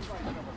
Thank you.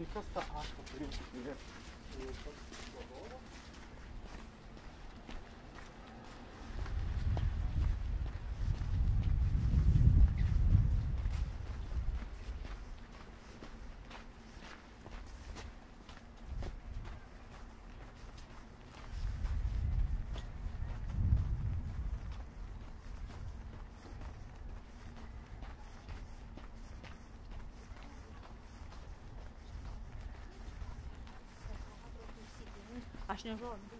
Arkası da arka. 你说我们这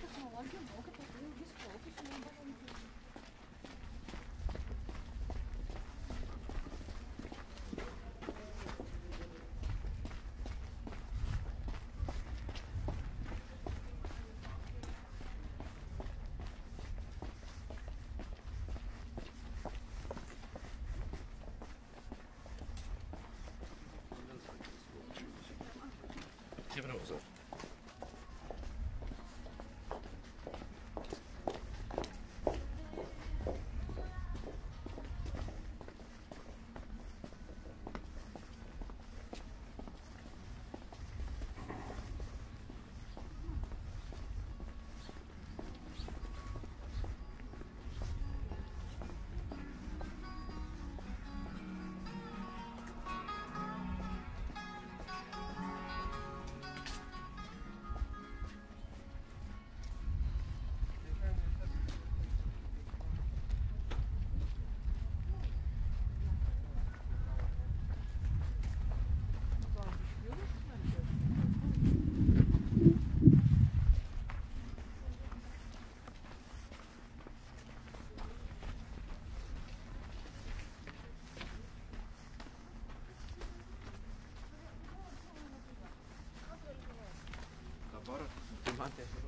технологию Бога такую беспрофильную балансирую. Dzień dobry. antes.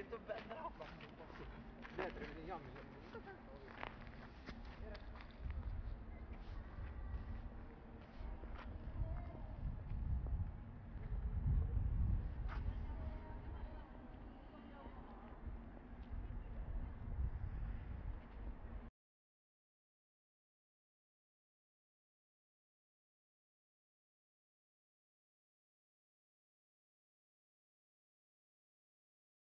Sit och värma. Bläddra i din jammel.